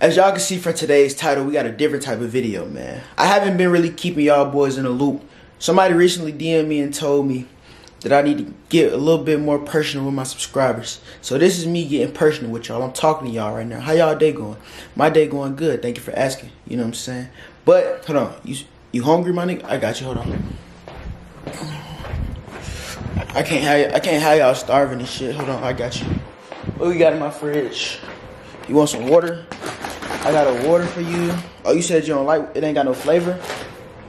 As y'all can see from today's title, we got a different type of video, man. I haven't been really keeping y'all boys in a loop. Somebody recently DM'd me and told me that I need to get a little bit more personal with my subscribers. So this is me getting personal with y'all. I'm talking to y'all right now. How y'all day going? My day going good. Thank you for asking. You know what I'm saying? But hold on. You you hungry, my nigga? I got you. Hold on. I can't have I can't have y'all starving and shit. Hold on, I got you. What we got in my fridge? You want some water? I got a water for you. Oh, you said you don't like it ain't got no flavor?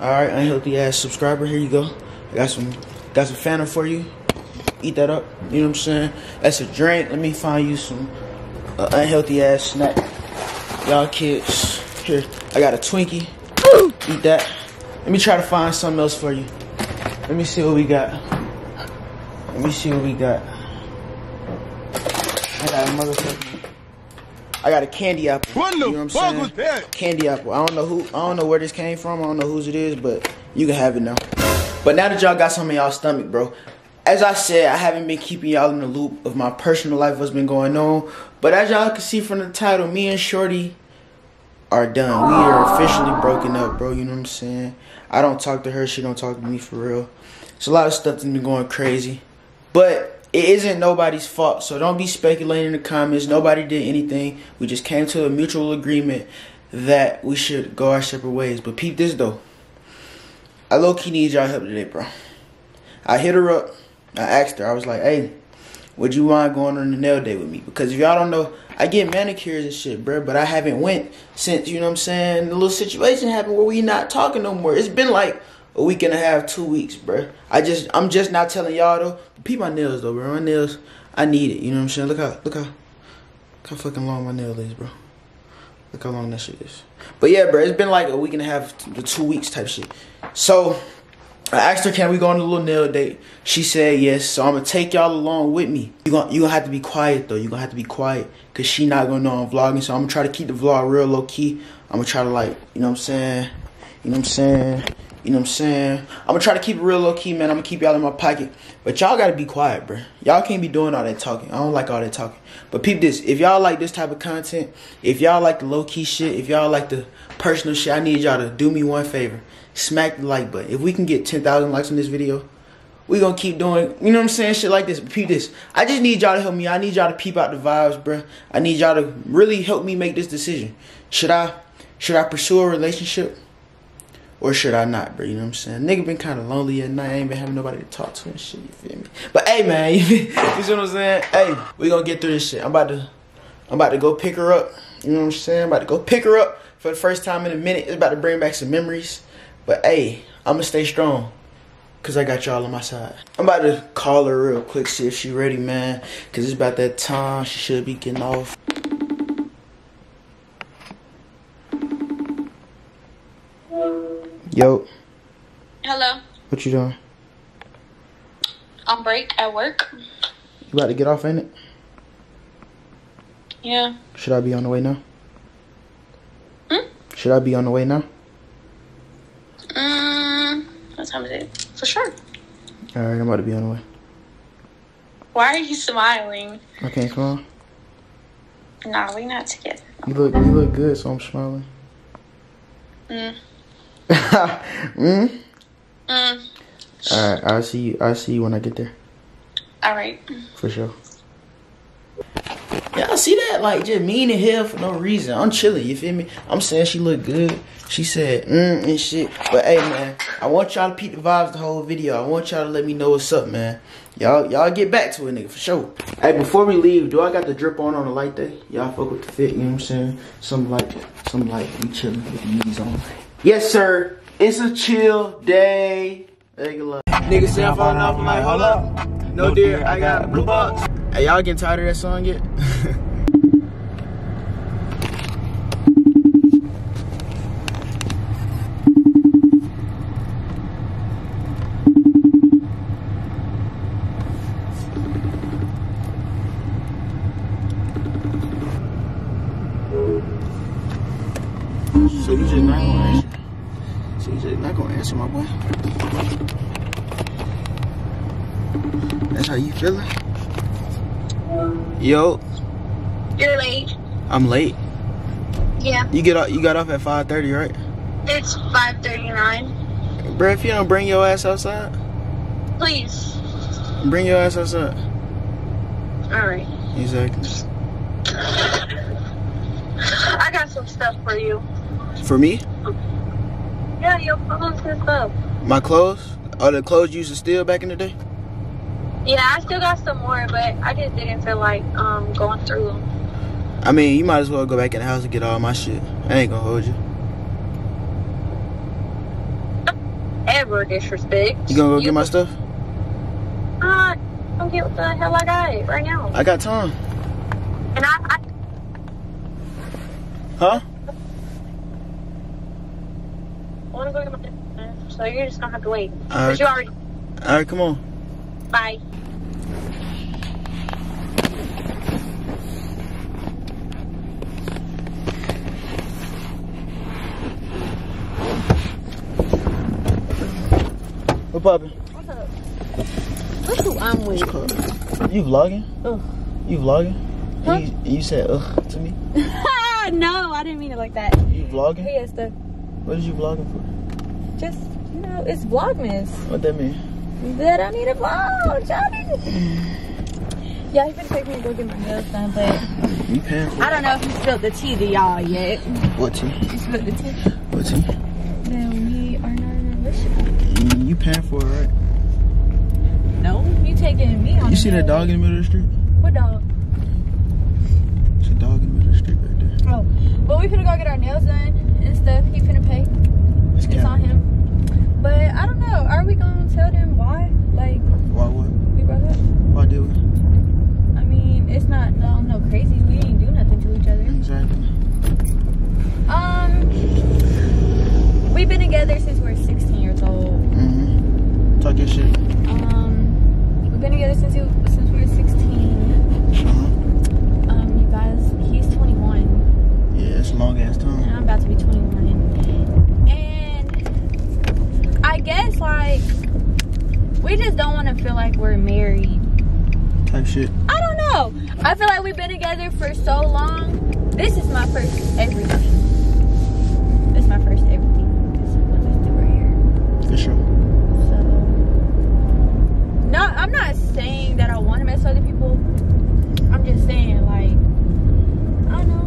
Alright, unhealthy ass subscriber. Here you go. I got some got some Fanta for you. Eat that up. You know what I'm saying? That's a drink. Let me find you some uh, unhealthy ass snack. Y'all kids. Here, I got a Twinkie. Eat that. Let me try to find something else for you. Let me see what we got. Let me see what we got. I got a motherfucking. I got a candy apple. What you know what I'm saying? was that? Candy apple. I don't know who. I don't know where this came from. I don't know whose it is, but you can have it now. But now that y'all got some in y'all stomach, bro. As I said, I haven't been keeping y'all in the loop of my personal life, what's been going on. But as y'all can see from the title, me and Shorty are done. We are officially broken up, bro. You know what I'm saying? I don't talk to her. She don't talk to me for real. It's a lot of stuff that's been going crazy. But it isn't nobody's fault. So don't be speculating in the comments. Nobody did anything. We just came to a mutual agreement that we should go our separate ways. But peep this though. I low key need y'all help today, bro. I hit her up. I asked her. I was like, "Hey, would you mind going on a nail day with me?" Because if y'all don't know, I get manicures and shit, bro. But I haven't went since you know what I'm saying. The little situation happened where we not talking no more. It's been like a week and a half, two weeks, bro. I just, I'm just not telling y'all though. Peep my nails though, bro. My nails, I need it. You know what I'm saying? Look how, look how, look how fucking long my nail is, bro. Look how long that shit is. But yeah, bro, it's been like a week and a half to two weeks type shit. So I asked her, can we go on a little nail date? She said yes. So I'm gonna take y'all along with me. You gonna you gonna have to be quiet though. You gonna have to be quiet cause she not gonna know I'm vlogging. So I'm gonna try to keep the vlog real low key. I'm gonna try to like, you know what I'm saying? You know what I'm saying? You know what I'm saying? I'm gonna try to keep it real low key, man. I'm gonna keep y'all in my pocket. But y'all gotta be quiet, bro. Y'all can't be doing all that talking. I don't like all that talking. But peep this. If y'all like this type of content, if y'all like the low key shit, if y'all like the personal shit, I need y'all to do me one favor. Smack the like button. If we can get 10,000 likes on this video, we gonna keep doing, you know what I'm saying? Shit like this. But Peep this. I just need y'all to help me. I need y'all to peep out the vibes, bro. I need y'all to really help me make this decision. Should I, should I pursue a relationship? Or should I not, bro? You know what I'm saying? Nigga been kind of lonely at night. I ain't been having nobody to talk to and shit. You feel me? But hey, man, you, feel, you see what I'm saying? Hey, we gonna get through this shit. I'm about to, I'm about to go pick her up. You know what I'm saying? I'm about to go pick her up for the first time in a minute. It's about to bring back some memories. But hey, I'm gonna stay strong. Cause I got y'all on my side. I'm about to call her real quick, see if she ready, man. Cause it's about that time. She should be getting off. Yo, Hello. what you doing? On break at work. You about to get off, ain't it? Yeah. Should I be on the way now? Hmm? Should I be on the way now? Mm, what time is it? For sure. Alright, I'm about to be on the way. Why are you smiling? Okay, come on. Nah, we not together. You look you look good, so I'm smiling. Mm. Mm? Mm. Alright, I'll see you I'll see you when I get there. All right. For sure. Y'all see that? Like just mean in hell for no reason. I'm chilling, you feel me? I'm saying she look good. She said mm and shit. But hey man, I want y'all to peep the vibes the whole video. I want y'all to let me know what's up, man. Y'all y'all get back to it, nigga, for sure. Hey, before we leave, do I got the drip on on the light day? Y'all fuck with the fit, you know what I'm saying? Some light, some light, we chilling with the Yeezys on. Yes, sir. It's a chill day. Regular. Nigga say I'm falling off, I'm like, hold up. No dear, I got blue box. Hey, y'all getting tired of that song yet? so you just not gonna answer? So you just not gonna answer, my boy? That's how you feeling? Yo, You're late. I'm late. Yeah, You get off, you got off at 5:30, right? it's 5:39. Bro, if you don't bring your ass outside, Please. bring your ass outside. All right. Exactly. I got some stuff for you. For me, Yeah, your clothes and stuff. my clothes, Are the clothes you used to steal back in the day. Yeah, I still got some more, but I just didn't feel like um going through them. I mean, you might as well go back in the house and get all my shit. I ain't gonna hold you. Ever disrespect. You gonna go get my stuff? Uh, don't get what the hell I got right now. I got time. And I, I Huh? Want to go get my dinner, so you're just gonna have to wait. All right. Cause you already. All right, come on. Bye. What poppin'? Look who I'm with. You vlogging? Ugh. You vlogging? Huh? You, you said ugh to me. no, I didn't mean it like that. You vlogging? Hey, it's the What is you vlogging for? Just you know, it's Vlogmas. What that mean? That I need a vlog, Johnny. Yeah, he finna take me to go get my nails done, but You for I don't know if he spilled the tea to y'all yet. What tea? He spilled the tea. What tea? Then we are not in a relationship. You, you paying for it, right? No, you taking me on. You see that dog in the middle of the street? What dog? There's a dog in the middle of the street right there. Oh, but we finna go get our nails done and stuff. He finna pay. It's It's cat. on him. But I don't know. Are we gonna tell them why? Like Why what? we broke up? Why did we? I mean, it's not no no crazy. We ain't do nothing to each other. Exactly. Um, we've been together since we were 16 years old. Mm-hmm. Talk your shit. Um, we've been together since we, since we were 16. Uh-huh. Um, you guys, he's 21, Yeah, it's a long ass and time. I'm about to be 21. And I guess like we just don't want to feel like we're married. Type shit. I don't know. I feel like we've been together for so long. This is my first everything. This is my first everything. This is what this do right here. For sure. So, no, I'm not saying that I want to mess with other people. I'm just saying, like, I don't know.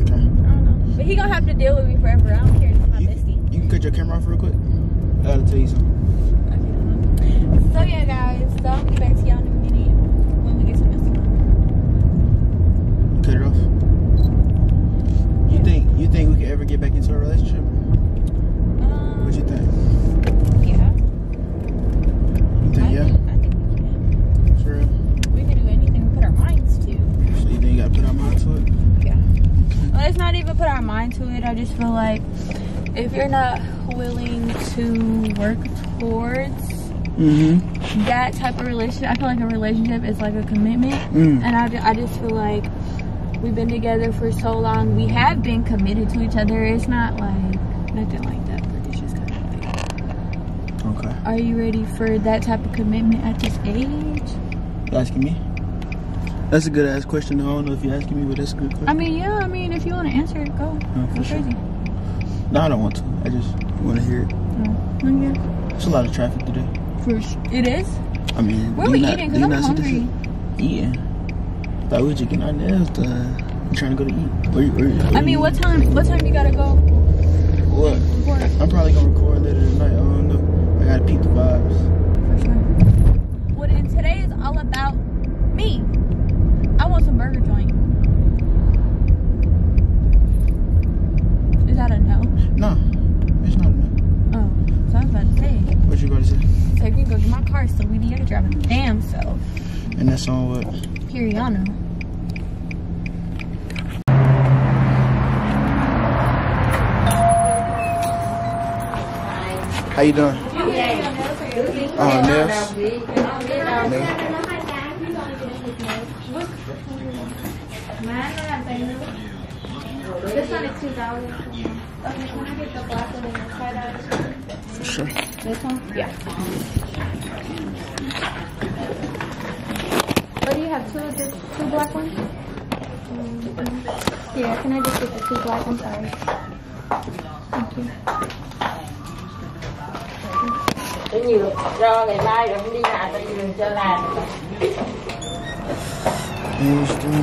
Okay. I don't know. But he gonna have to deal with me forever. I don't care. This is my You, bestie. you can cut your camera off real quick. I gotta tell you something. Okay. So yeah, guys. So I'll get back to y'all in a minute when we get to this. You cut it off. You think you think we could ever get back into a relationship? Um, What you think? yeah. You I think yeah? think, I think we can. For real? We can do anything we put our minds to. So you think you gotta put our mind to it? Yeah. Let's not even put our mind to it. I just feel like if you're not willing to work towards Mm-hmm. that type of relationship, I feel like a relationship is like a commitment. Mm. And I, I just feel like we've been together for so long. We have been committed to each other. It's not like nothing like that, but it's just kind of like, Okay. are you ready for that type of commitment at this age? You asking me? That's a good ass question. I don't know if you're asking me, but that's a good question. I mean, yeah, I mean, if you want to answer it, go. No, for sure. crazy. No, I don't want to. I just want to hear it. Oh, okay. There's a lot of traffic today. For sh- It is? I mean, Where we not- eating? do Because I'm not see the hungry. Yeah. Thought we were just getting our nails done. I'm trying to go to eat. Where, you- where, where I mean, what time? What time you gotta go? What? Record I'm probably gonna record later tonight. I don't know. I gotta peep the vibes. for sure. Well, then today is all about me. I want some burger joint. Is that a no? No, it's not enough. Oh, so I was about to say, What you about to say? So me can go get my car so we need to drive a damn self. And that song what? Hiriana. How you doing? Oh, nails. Nails. This one is two dollars. Okay, can I get the black one and the five dollars? For sure. This one? Yeah. What do you have? Two of this, two black ones? Yeah, can I just get the two black? I'm sorry. Thank you. Cái nhiều do ngày mai rồi không đi làm tại vì đừng cho làm Houston.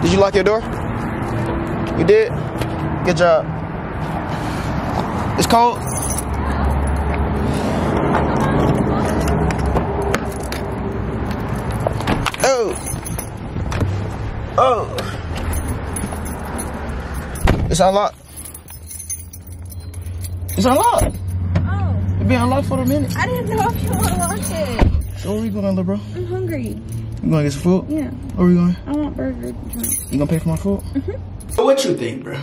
Did you lock your door? You did? Good job. It's cold? Oh. Oh. It's unlocked. It's unlocked. Oh, It's been unlocked for a minute. I didn't know if you unlocked it. So where we going, little bro? I'm hungry. You gonna get some food? Yeah, Where we going? I want burger. You gonna pay for my food? Mhm. So what you think, bro?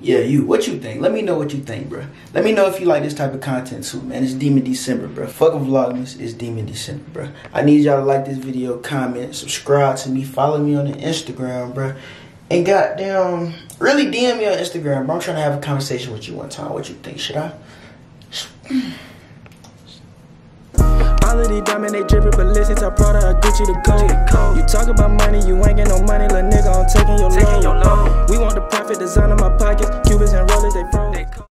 Yeah, you. What you think? Let me know what you think, bro. Let me know if you like this type of content too, man. It's Demon December, bro. Fuck vlogmas. It's Demon December, bro. I need y'all to like this video, comment, subscribe to me, follow me on the Instagram, bro. And goddamn, really DM me on Instagram, bro. I'm trying to have a conversation with you one time. What you think? Should I? All of these diamonds, they drippin', but listen to Prada or Gucci the code. You talk about money, you ain't get no money, little nigga, I'm taking your load. We want the profit, design on my pockets, Cubans and rollers, they froze.